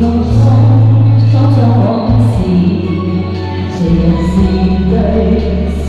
目送匆匆往事？谁人是对是